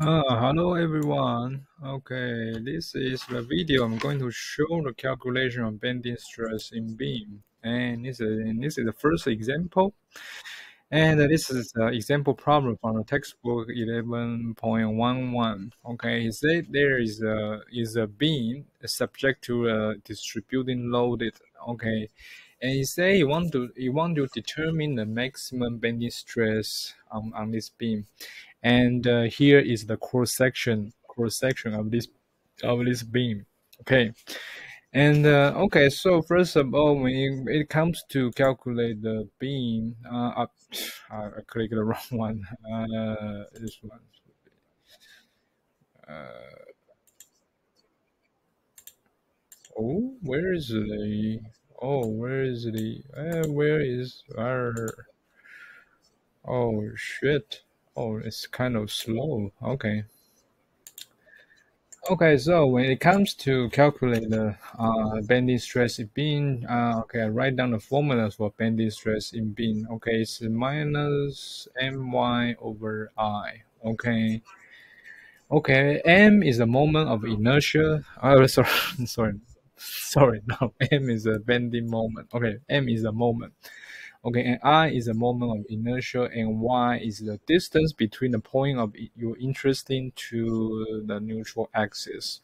Uh, hello everyone. Okay, this is the video. I'm going to show the calculation of bending stress in beam. And this is, and this is the first example. And this is the example problem from the textbook 11.11. Okay, he said there is a is a beam subject to a distributing loaded. Okay, and he say he want to he want to determine the maximum bending stress on, on this beam and uh, here is the cross section cross section of this of this beam. Okay. And uh, okay so first of all when it, comes to calculate the beam uh, I, I clicked the wrong one. Uh, this one. Uh, oh where is the oh where is the uh, where is our oh shit Oh, it's kind of slow. Okay. Okay, so when it comes to calculate the uh, bending stress in beam, uh, okay, I write down the formulas for bending stress in beam. Okay, it's minus my over i. Okay. Okay, m is the moment of inertia. Oh, sorry, sorry, sorry. No, m is the bending moment. Okay, m is the moment. Okay, and I is the moment of inertia, and y is the distance between the point of your interesting to the neutral axis.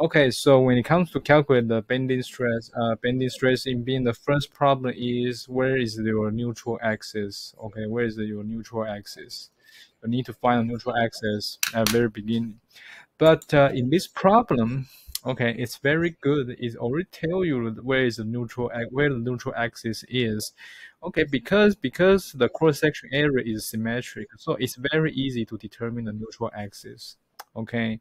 Okay, so when it comes to calculate the bending stress, uh, bending stress in beam, the first problem is where is your neutral axis? Okay, where is your neutral axis? You need to find a neutral axis at very beginning. But uh, in this problem, okay, it's very good. It already tell you where is the neutral where the neutral axis is. Okay, because because the cross-section area is symmetric, so it's very easy to determine the neutral axis. Okay,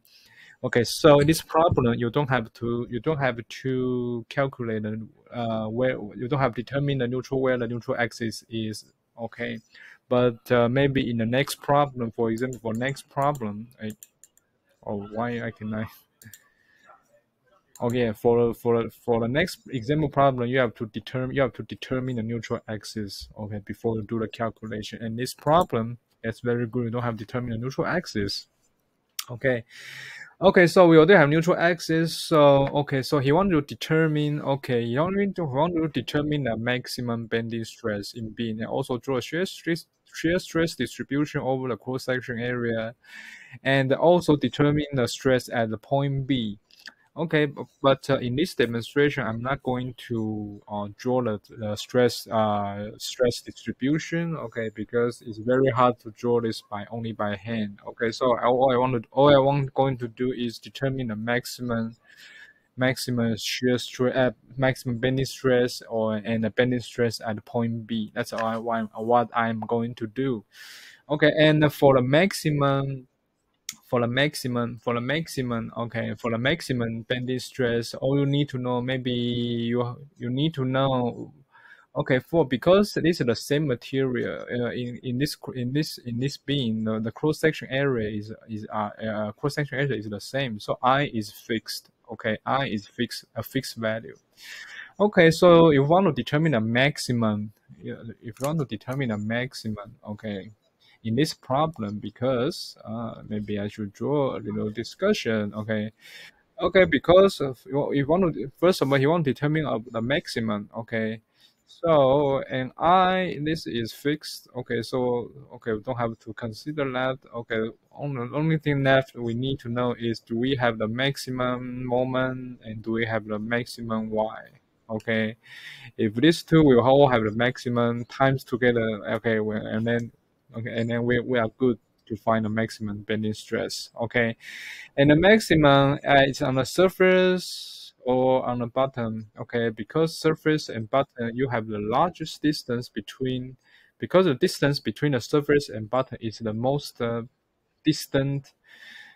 okay. So in this problem, you don't have to you don't have to calculate uh, where you don't have to determine the neutral where the neutral axis is. Okay, but uh, maybe in the next problem, for example, for next problem, I, oh why I cannot Okay, for for for the next example problem, you have to determine you have to determine the neutral axis. Okay, before you do the calculation. And this problem is very good. You don't have to determine the neutral axis. Okay. Okay, so we already have neutral axis. So okay, so he want to determine. Okay, he want to want to determine the maximum bending stress in beam and also draw a shear stress shear stress distribution over the cross section area, and also determine the stress at the point B. Okay, but uh, in this demonstration, I'm not going to uh, draw the, the stress uh, stress distribution. Okay, because it's very hard to draw this by only by hand. Okay, so all I want to all I want going to do is determine the maximum maximum shear stress, uh, maximum bending stress, or and the bending stress at point B. That's all I. What I'm going to do. Okay, and for the maximum for the maximum for the maximum okay for the maximum bending stress all you need to know maybe you you need to know okay for because this is the same material uh, in in this in this in this beam the, cross section area is is uh, uh cross section area is the same. So i is fixed okay i is fixed a fixed value. Okay so you want to determine a maximum if you want to determine a maximum okay in this problem because uh, maybe I should draw a little discussion. Okay, okay, because of, you want to first of all you want to determine of the maximum. Okay, so and I this is fixed. Okay, so okay we don't have to consider that. Okay, only only thing left we need to know is do we have the maximum moment and do we have the maximum y okay if these two will all have the maximum times together okay well, and then okay and then we, we are good to find the maximum bending stress okay and the maximum uh, is on the surface or on the bottom okay because surface and bottom you have the largest distance between because the distance between the surface and bottom is the most uh, distant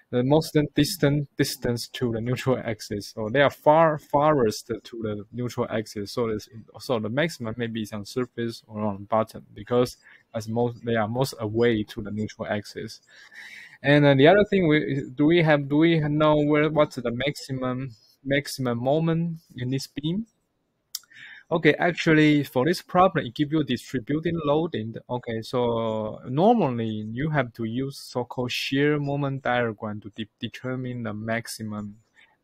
the most distant distance to the neutral axis. So they are far farthest to the neutral axis. So so the maximum maybe is on surface or on bottom because as most they are most away to the neutral axis. And uh, the other thing we do we have do we know where what's the maximum maximum moment in this beam? Okay, actually, for this problem, it gives you distributed loading. Okay, so normally you have to use so-called shear moment diagram to de determine the maximum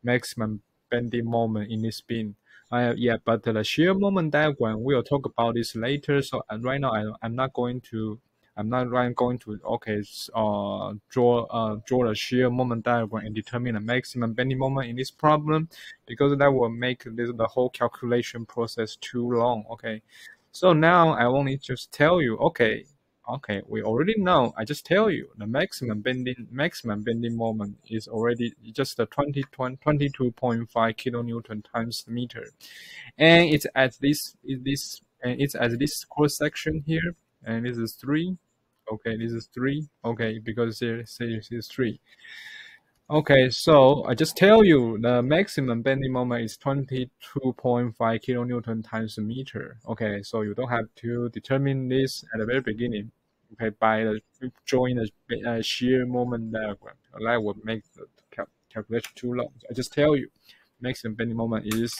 maximum bending moment in this beam. Uh, yeah, but the shear moment diagram, we'll talk about this later. So uh, right now, I, I'm not going to I'm not going to okay uh, draw uh, draw a shear moment diagram and determine the maximum bending moment in this problem because that will make this, the whole calculation process too long. Okay, so now I only just tell you okay okay we already know I just tell you the maximum bending maximum bending moment is already just the 20, 22.5 kilonewton times meter and it's at this this and it's at this cross section here and this is three Okay, this is three. Okay, because says is three. Okay, so I just tell you the maximum bending moment is 22.5 kilonewton times meter. Okay, so you don't have to determine this at the very beginning. Okay, by the, drawing a, a uh, shear moment diagram. That would make the cal calculation too long. I just tell you, maximum bending moment is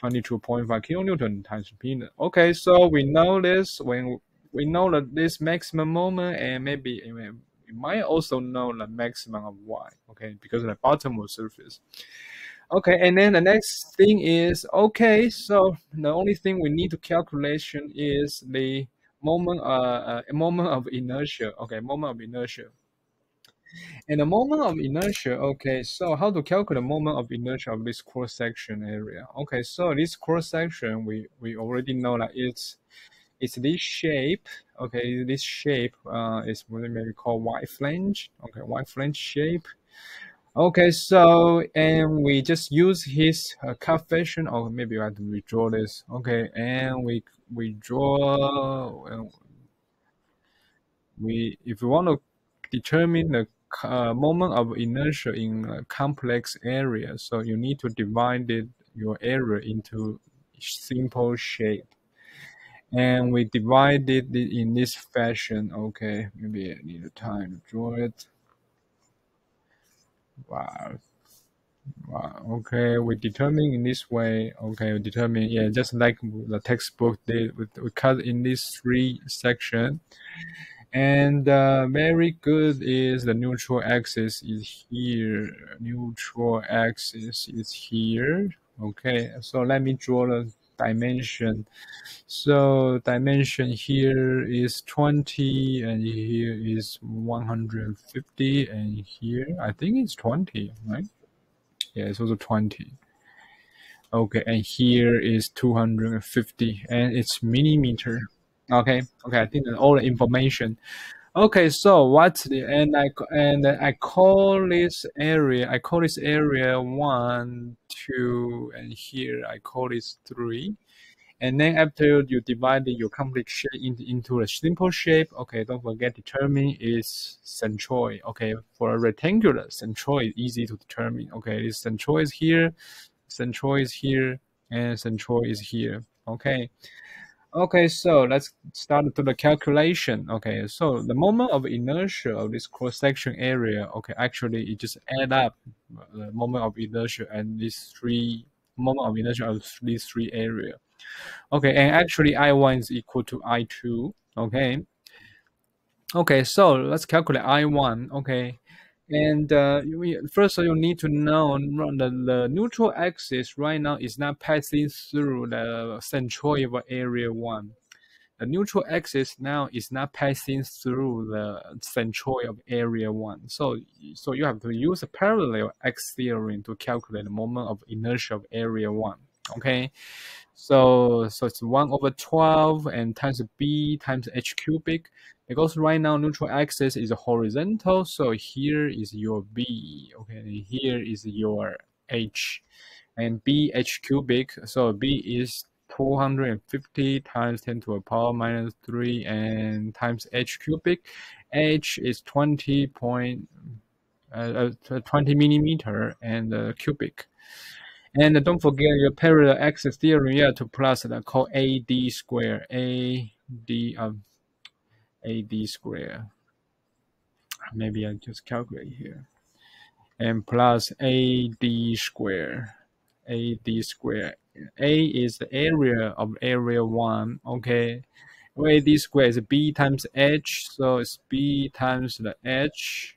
22.5 kilonewton times meter. Okay, so we know this when we know that this maximum moment and maybe uh, we might also know the maximum of y, okay, because the bottom of surface. Okay, and then the next thing is, okay, so the only thing we need to calculation is the moment, uh, uh moment of inertia, okay, moment of inertia. And the moment of inertia, okay, so how to calculate the moment of inertia of this cross-section area? Okay, so this cross-section, we, we already know that it's it's this shape. Okay, this shape uh, is what maybe called y flange. Okay, y flange shape. Okay, so and we just use his uh, coefficient, or maybe I have to redraw this. Okay, and we we draw. Well, we if we want to determine the uh, moment of inertia in a complex area, so you need to divide it, your area into simple shape and we divided it in this fashion. Okay, maybe I need a time to draw it. Wow. Wow. Okay, we determine in this way. Okay, we determine yeah, just like the textbook did. We, cut in these three section, and uh, very good is the neutral axis is here. Neutral axis is here. Okay, so let me draw the dimension. So dimension here is 20 and here is 150 and here I think it's 20, right? Yeah, it's also 20. Okay, and here is 250 and it's millimeter. Okay, okay, I think all the information. Okay, so what's the and I and I call this area I call this area one, two, and here I call this three. And then after you divide your complete shape into, into a simple shape, okay, don't forget determine is centroid. Okay, for a rectangular, centroid is easy to determine. Okay, this centroid is here, centroid is here, and centroid is here. Okay. Okay, so let's start to the calculation. Okay, so the moment of inertia of this cross-section area, okay, actually it just add up the moment of inertia and these three moment of inertia of these three area. Okay, and actually I1 is equal to I2. Okay. Okay, so let's calculate I1. Okay. And uh, first, you need to know the, the neutral axis right now is not passing through the centroid of area 1. The neutral axis now is not passing through the centroid of area 1. So, so you have to use a parallel axis theorem to calculate the moment of inertia of area 1. Okay, so so it's 1 over 12 and times b times h cubic because right now neutral axis is horizontal so here is your b okay? Here is your h and b h cubic so b is 250 times 10 to the power minus 3 and times h cubic. H is 20 point uh, uh 20 millimeter and uh, cubic. And don't forget your parallel axis theorem have to plus the called AD square AD um AD square. Maybe I just calculate here. And plus AD square. AD square A is the area of area 1, okay? Where d square is b times h, so it's b times the h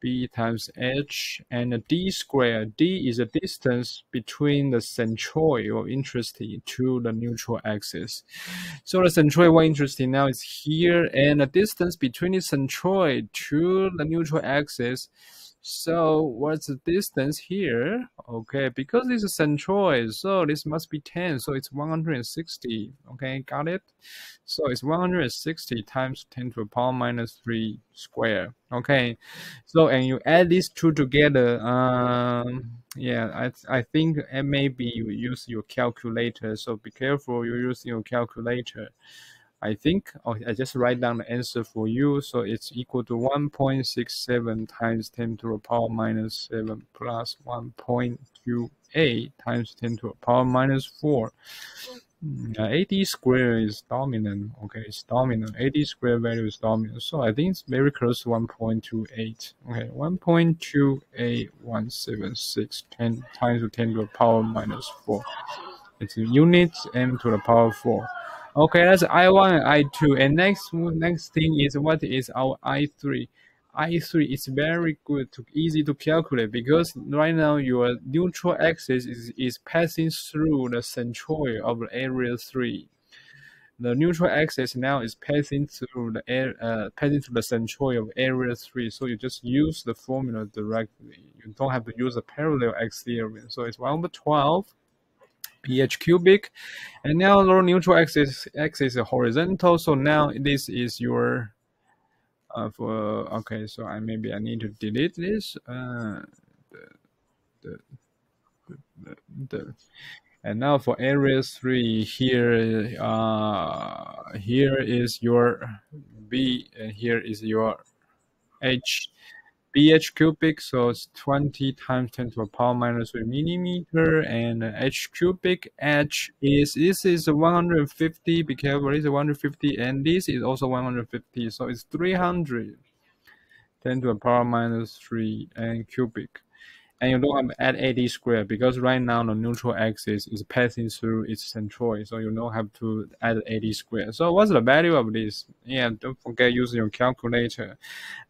b times h and d squared. d is the distance between the centroid of interest to the neutral axis. So the centroid of interest now is here and the distance between the centroid to the neutral axis so what's the distance here? Okay, because it's a centroid, so this must be 10, so it's 160. Okay, got it? So it's 160 times 10 to the power minus 3 square. Okay, so and you add these two together. Um, yeah, I, I think maybe you use your calculator, so be careful you use your calculator. I think oh, I just write down the answer for you. So it's equal to 1.67 times 10 to the power minus 7 plus 1.28 times 10 to the power minus 4. Uh, AD square is dominant. Okay, it's dominant. AD square value is dominant. So I think it's very close to 1.28. Okay, 1.28176 10 times to 10 to the power minus 4. It's units m to the power 4. Okay, that's I1 and I2. And next next thing is what is our I3? I3 is very good to easy to calculate because right now your neutral axis is, is passing through the centroid of area 3. The neutral axis now is passing through the air, uh, passing through the centroid of area 3. So you just use the formula directly. You don't have to use a parallel axis theorem. So it's 1 over 12 ph cubic. And now the neutral axis axis is horizontal. So now this is your uh, for okay. So I maybe I need to delete this. Uh, the, the, the, and now for area three here, uh, here is your B and here is your H bh cubic, so it's 20 times 10 to the power minus 3 millimeter, and h cubic h is this is 150. Be careful, it's 150, and this is also 150, so it's 300 10 to the power minus 3 and cubic and you don't have add AD squared because right now the neutral axis is passing through its centroid, so you don't have to add AD square. So what's the value of this? Yeah, don't forget use your calculator.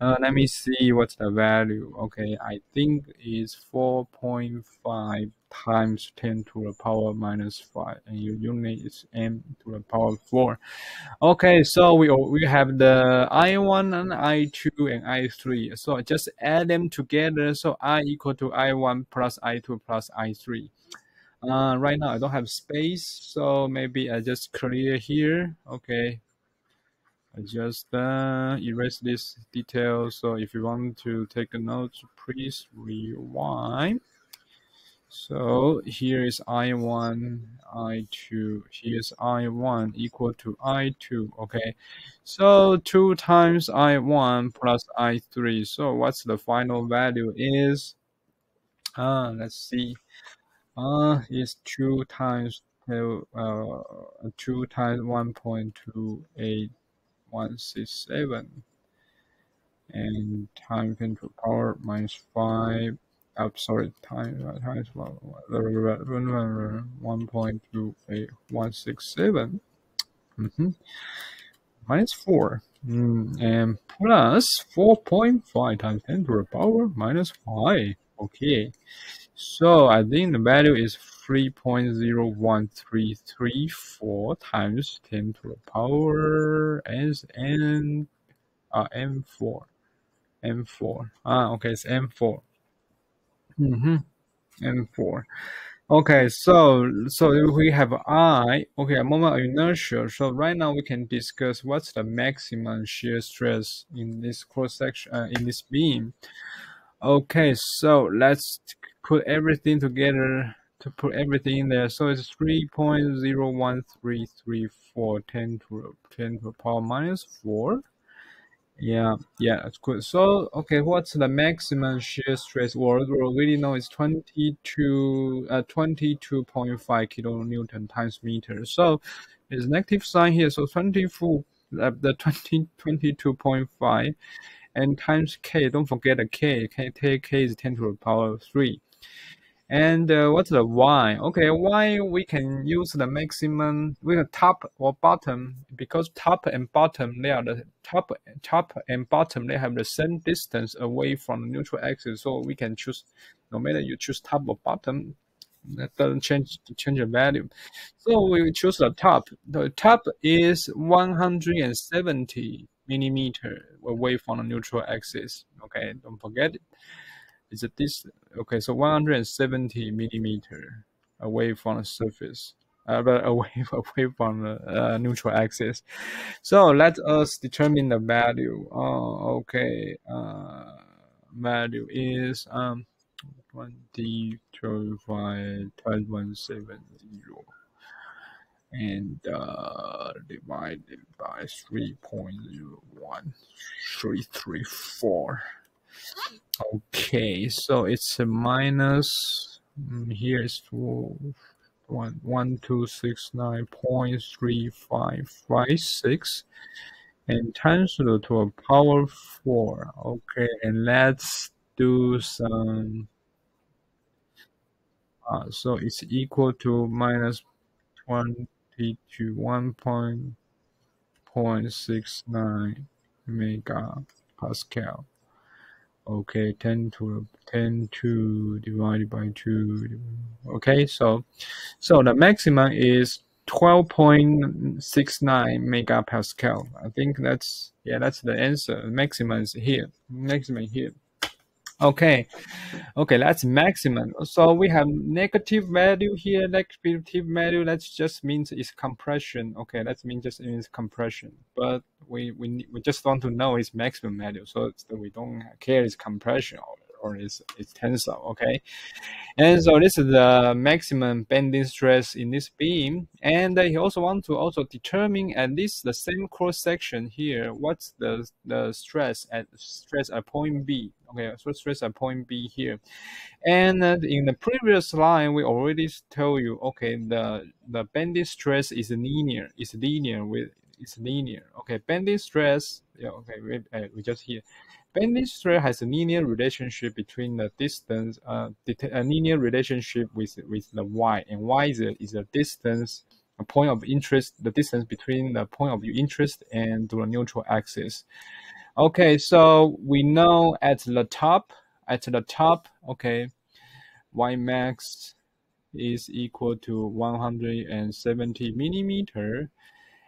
Uh, let me see what's the value. Okay, I think is 4.5 times 10 to the power minus 5 and your unit is m to the power 4 okay so we we have the i1 and i2 and i3 so just add them together. So i equal to i1 plus i2 plus i3 uh, right now i don't have space so maybe i just clear here. Okay. I just uh, erase this detail. So if you want to take a note please rewind so here is I1, I2. Here's I1 equal to I2. Okay. So 2 times I1 plus I3. So what's the final value is? Uh, let's see. Uh, is 2 times uh, 2 times 1.28167 and time 10 to power minus 5 Sorry, time times one point two eight one six seven. Mm-hmm. Minus four. Mm, and plus four point five times ten to the power minus five. Okay. So I think the value is three point zero one three three four times ten to the power s n uh m four. M four. Ah okay, it's M four. Mm-hmm. And four. Okay, so so we have I. Okay, a moment of inertia. So right now we can discuss what's the maximum shear stress in this cross section uh, in this beam. Okay, so let's put everything together to put everything in there. So it's three point zero one three three four ten to ten to the power minus four. Yeah, yeah, that's good. So, okay, what's the maximum shear stress? Well, we already know it's 22, uh, 22.5 kilonewton times meter. So, it's negative sign here. So, 24, uh, the 20, 22.5 and times k. Don't forget the k. K, k, k is 10 to the power 3. And uh, what's the why? Okay, why we can use the maximum with the top or bottom because top and bottom they are the top top and bottom they have the same distance away from the neutral axis. So we can choose no matter you choose top or bottom, that doesn't change change the value. So we choose the top. The top is 170 millimeter away from the neutral axis. Okay, don't forget it is this? Okay so 170 millimeter away from the surface. Uh, but away away from the uh, neutral axis. So let us determine the value. Oh okay uh, value is um 20 and uh, divided by 3.01334 Okay, so it's a minus, mm, here is one one two six nine point three five five six and times to a power 4 okay and let's do some uh, so it's equal to minus 20 to 1 point, point six nine mega pascal okay 10 to 10 to divided by 2 okay so so the maximum is 12.69 megapascal. I think that's yeah that's the answer. Maximum is here maximum here Okay, okay, that's maximum. So we have negative value here, negative value, that just means it's compression. Okay, that means just means compression. But we, we, we just want to know its maximum value. So we don't care it's compression or its, tensile, okay? And so this is the maximum bending stress in this beam. And he also want to also determine at least the same cross section here, what's the, the stress at stress at point B. Okay, so stress at point B here. And uh, in the previous line, we already tell you, okay, the, the bending stress is linear, it's linear with, it's linear. Okay, bending stress, yeah, okay, we, uh, we just here Bending stress has a linear relationship between the distance, uh, a linear relationship with with the y, and y is a, is a distance, a point of interest, the distance between the point of interest and the neutral axis. Okay, so we know at the top, at the top, okay, y max is equal to 170 millimeter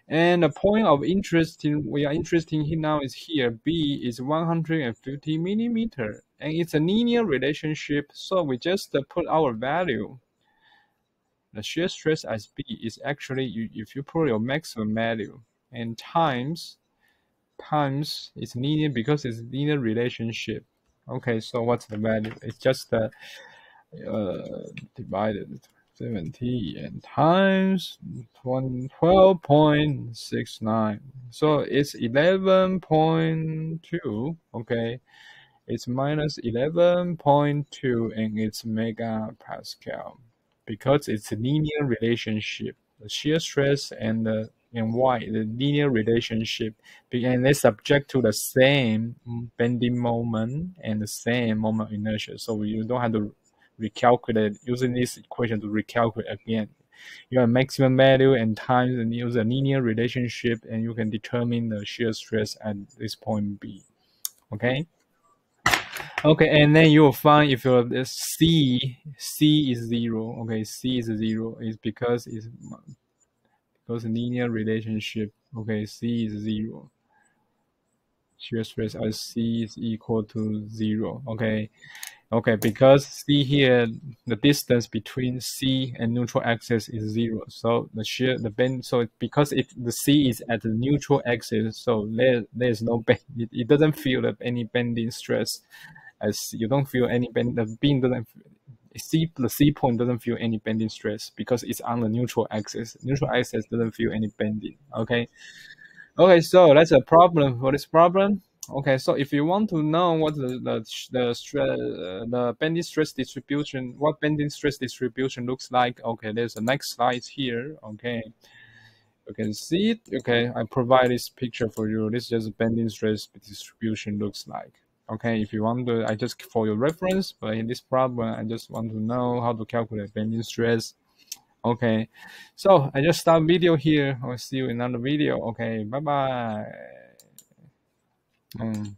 and the point of interest in, we are interested in now is here, B is 150 millimeter and it's a linear relationship. So we just put our value. The shear stress as B is actually, you, if you put your maximum value and times, times it's linear because it's linear relationship. Okay, so what's the value? It's just uh, uh, divided 70 and times 12.69 so it's 11.2 okay? It's minus 11.2 and it's megapascal because it's a linear relationship. The shear stress and the and y the linear relationship and they subject to the same bending moment and the same moment inertia. So you don't have to recalculate using this equation to recalculate again. your maximum value and times and use a linear relationship and you can determine the shear stress at this point B. Okay. Okay, and then you will find if your C C is zero. Okay, C is zero is because it's because linear relationship. Okay, C is zero. Shear stress as C is equal to zero. Okay, Okay, because see here, the distance between C and neutral axis is zero. So the shear, the bend, so because if the C is at the neutral axis, so there, there's no bend, it, it doesn't feel any bending stress as you don't feel any bend, the beam doesn't, C, the C point doesn't feel any bending stress because it's on the neutral axis. Neutral axis doesn't feel any bending, okay? Okay, so that's a problem for this problem. Okay, so if you want to know what the the the stress uh, the bending stress distribution, what bending stress distribution looks like, okay, there's a next slide here. Okay, you can see it. Okay, I provide this picture for you. This is just bending stress distribution looks like. Okay, if you want to, I just for your reference, but in this problem, I just want to know how to calculate bending stress. Okay, so I just start video here. I'll see you in another video. Okay, bye bye. Um,